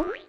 you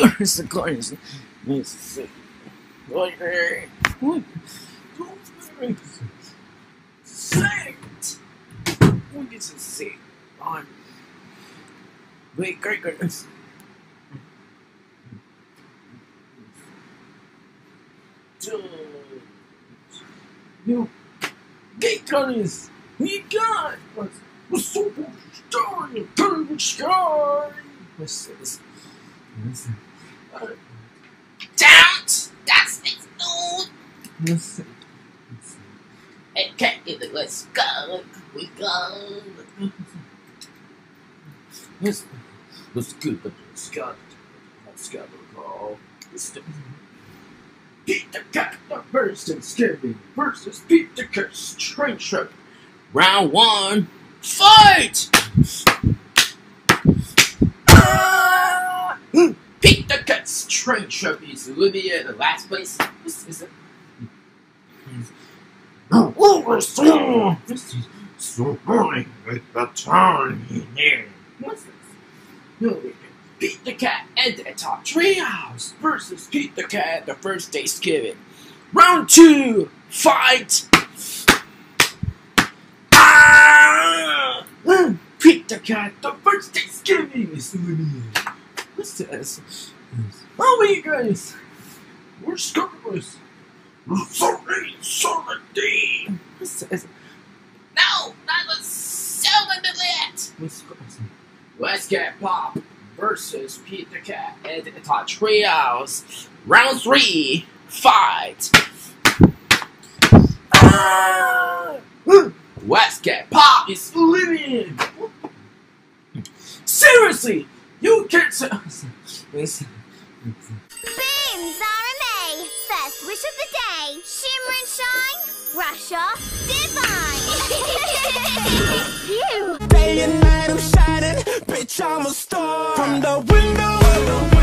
Course, of course. What? What? Saint! What is it say? On. Wait, great, great. You. Gay colors! We got! What's so star? Turn sky! What's this? Listen. Don't! That's no! Listen. Okay, let's go. We go. Let's, let's go, let's go. Let's go, go. Let's do Pete the Cat, the first scary versus Pete the Cat, train trip. Round one, fight! Ah! Pete the Cat's train trip is living in the last place. This is it. Oh, we're so, this is so boring with the time in there. What's this? No, Pete the Cat and the Top Treehouse versus Pete the Cat the first Thanksgiving. Round two, fight! Ah! Pete the Cat the first Thanksgiving is eliminated. What's this? Oh, you guys! We're scoreless. Sorry, sorry. What's this? No, that was so lit. What's this? Let's get Pop versus Pete the Cat and the Top Trios. Round three, fight! Ah! Let's get Pop is living! Seriously! You can't say. Oh, listen. Boom, Zahramay! First wish of the day! Shimmer and shine! Brush off divine! Phew! Day and night I'm shining, bitch I'm a star. From the window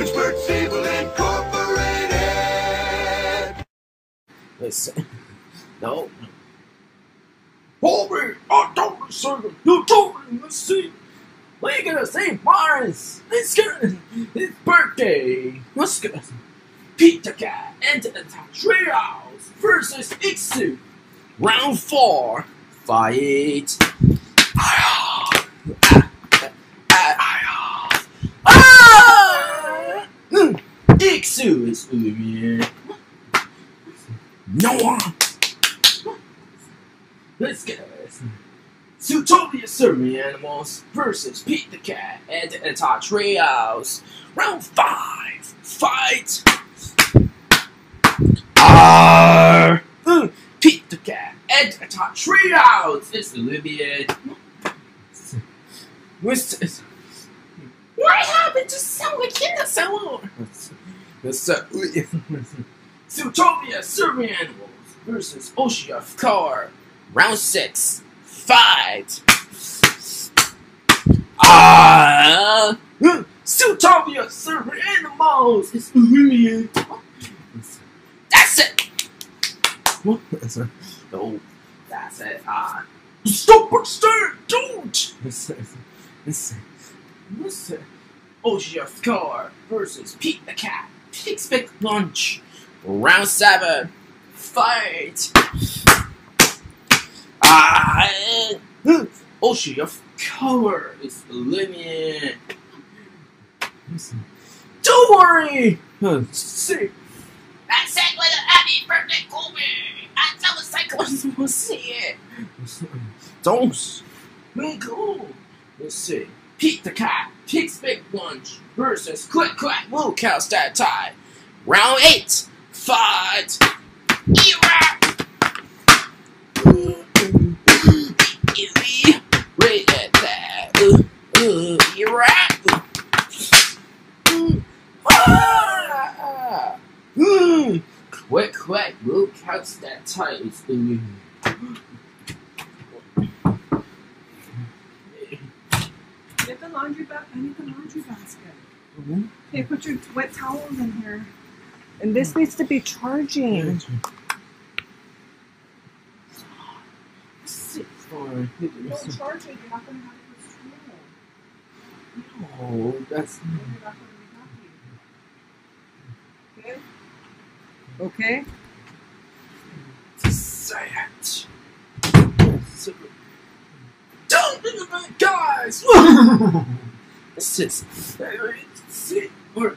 Incorporated. Listen. No. Bobby, I don't deserve it. You told me to see. What are you gonna say, Morris? It's gonna, his birthday. What's gonna Peter Cat and the Trials versus Ixu. Round four. Fight. Iksu is eliminated. No one. Let's get this. Zootopia Serving Animals versus Pete the Cat and the Anti Trios. Round 5. Fight! Arr! Mm, Pete the Cat and the Anti Trios is eliminated. What's this? What happened to someone in the up? Zootopia Serving Animals versus of Car. Round 6. Fight! Ah! Uh, Zootopia Serving Animals is eliminated. That's it. What? No, that's it. Ah. Stop or stay, don't! Listen, listen, listen. Of Car versus Pete the Cat. Pig's Big Lunch. Round 7. Fight! Ah! uh, Ocean of Color is eliminated. Listen. Don't worry! See, I said with a happy birthday, Kobe. I tell the cyclist. We'll see it. Don't. Let go. Let's see. Pete the Cat, Pig's Big Lunch versus Quick Quack Woo Cow Stat Tie. Round 8. Fight. Era. Wait at that. Uh, uh, right. Quick Quack Woo Cow Stat Tie is the Get the laundry ba- I need the laundry basket. Mhm. Okay, put your wet towels in here. And this needs to be charging. Six, four, Don't charge it, you're not gonna have this tool. No, that's You're not gonna be happy. Okay? Okay? sad. So, don't do that, guys! This is sit or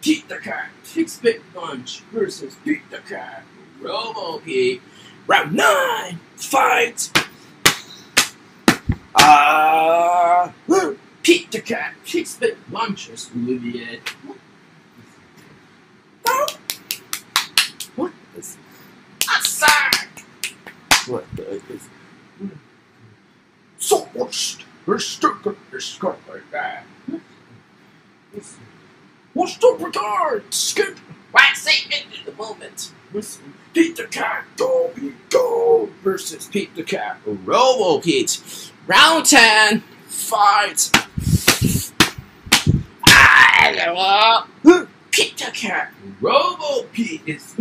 Pete the Cat, Pig's Big Lunch versus Pete the Cat, Robo Pig. Round nine, fight! Ah, Pete the Cat, Pig's Big Lunch is Olivier. What is A sack. what the is much restricted discovery like that. What's the regard? Skip Wax ain't into the moment. Listen, Pete the Cat, go, Pete, go versus Pete the Cat, Robo Pete. Round 10, fight. Ah, Pete the Cat, Robo Pete is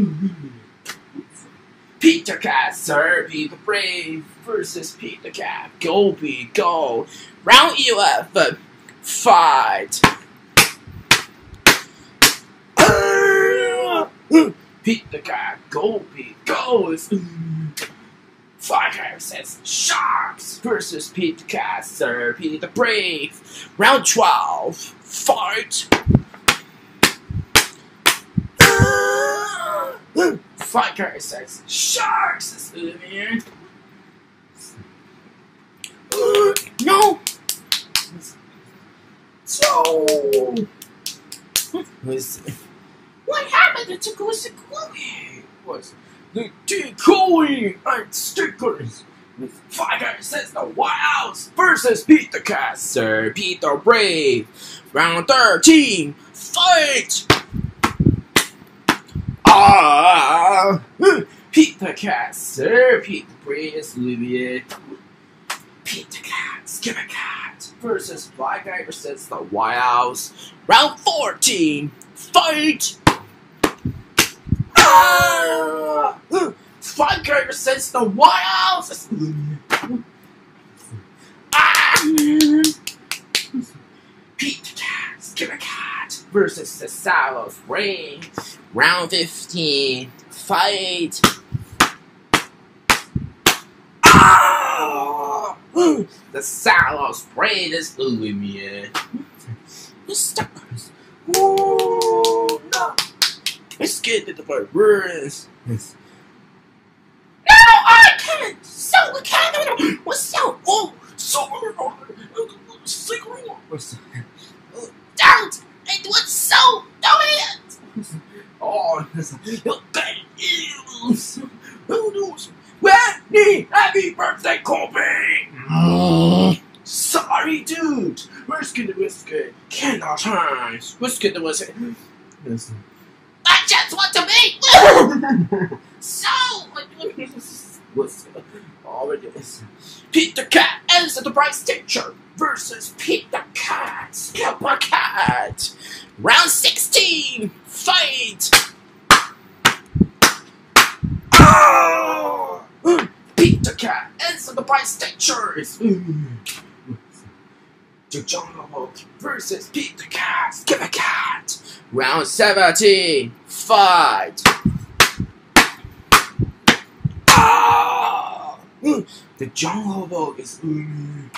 Pete the Cat, Sir Pete the Brave versus Pete the Cat. Go, Pete, go. Round 11, fight. Pete the Cat, go, Pete, go. It's Fire says Sharks versus Pete the Cat, Sir Pete the Brave. Round 12, fight. Ah! Fire says Sharks is eliminated. Uh, no. So. What happened to Kusikui? was the decoy and stickers. With Fire says the House versus Pete the Cat, Sir Pete the Brave. Round 13, fight! Ah! Peter Cat, Sir Peter Prince Olivier. Peter Cat, Skipper Cat versus Black Guy versus the White House. Round 14, fight! Ah! Black Guy versus the White House! Ah! Versus the Salos Ring. Round 15. Fight. Ah! The Salos Ring is eliminated. Mr. Ooh, no. Let's get to the first. Yes. No, I can't. So we can't. What's so? Oh, So, secret. don't. It was so. Do it. Oh, you're bad news. Who knows? Wendy, happy birthday, Kobe. Sorry, dude. Whiskey the whiskey. Candle times. Whiskey the whiskey. Yes. I just want to be. so was Peter Cat and the prize teacher versus Peter Cat, Skipper Cat. Round 16, fight! oh! Peter Cat and the prize teacher. The Jungle versus Peter Cat, Skipper Cat. Round 17, fight! the Jungle Book is mm,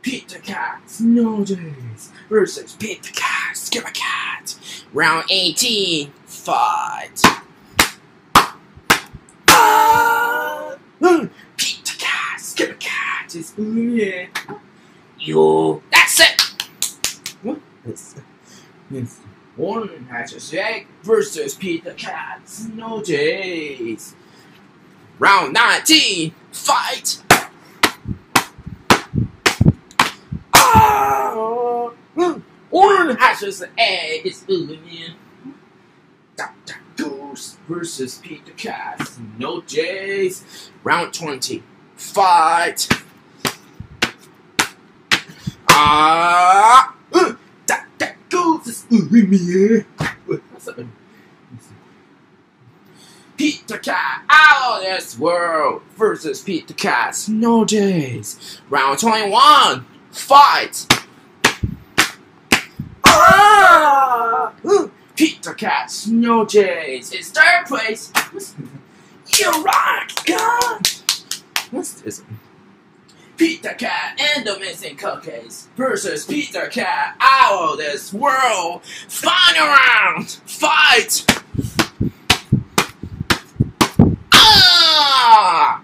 Peter Cat no days versus Peter Cat Skipper Cat. Round 18, fight. Ah! Mm, Peter Cat Skipper Cat is mm, yeah. You. That's it. What? It's, it's one has a shake versus Peter Cat no days. Round 19, fight! Ah! Orange hatches the egg is eliminated. Dr. Goose versus Pete the Cat, no Jays. Round 20, fight! Ah! Uh, Dr. Goose is eliminated. What's up? Pete the Cat out of this world versus Pete the Cat Snow Daze. Round 21. Fight! Ah! Pete the Cat Snow Daze is third place. you rock, God! What's this? Pete the Cat and the Missing Cookies versus Pete the Cat out of this world. Final round! Fight! Ah!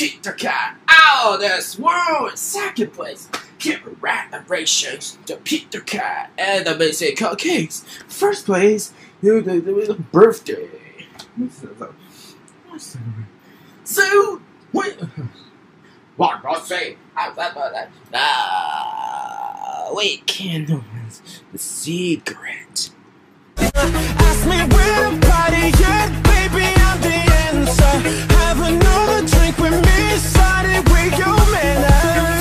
Pete the Cat out of this world second place. Congratulations to Pete the Cat and the Missing Cupcakes. First place, you the, the, birthday. So, what? What I say? Ah, wait, candles. The secret. Ask me where party at, Have another drink with me, started with your manners.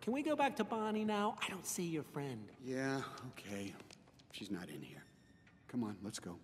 Can we go back to Bonnie now? I don't see your friend. Yeah, okay. She's not in here. Come on, let's go.